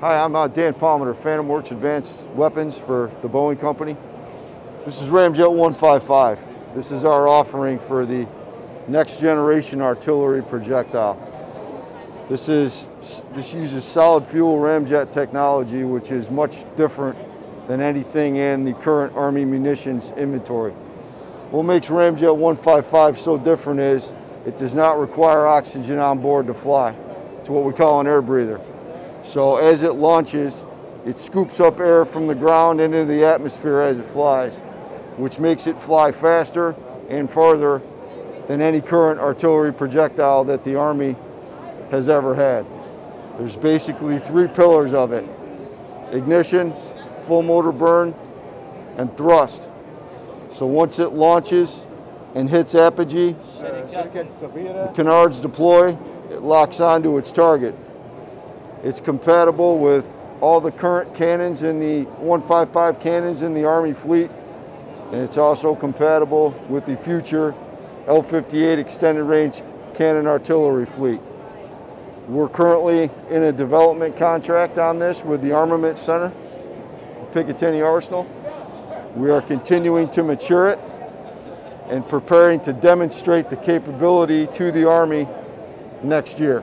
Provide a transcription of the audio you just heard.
Hi, I'm uh, Dan Palmeter, Phantom Works Advanced Weapons for the Boeing Company. This is Ramjet 155. This is our offering for the next generation artillery projectile. This is this uses solid fuel ramjet technology, which is much different than anything in the current Army munitions inventory. What makes Ramjet 155 so different is it does not require oxygen on board to fly. It's what we call an air breather. So as it launches, it scoops up air from the ground into the atmosphere as it flies, which makes it fly faster and farther than any current artillery projectile that the Army has ever had. There's basically three pillars of it. Ignition, full motor burn, and thrust. So once it launches and hits apogee, the canards deploy, it locks onto its target. It's compatible with all the current cannons in the 155 cannons in the Army fleet, and it's also compatible with the future L-58 extended range cannon artillery fleet. We're currently in a development contract on this with the Armament Center, Picatinny Arsenal. We are continuing to mature it and preparing to demonstrate the capability to the Army next year.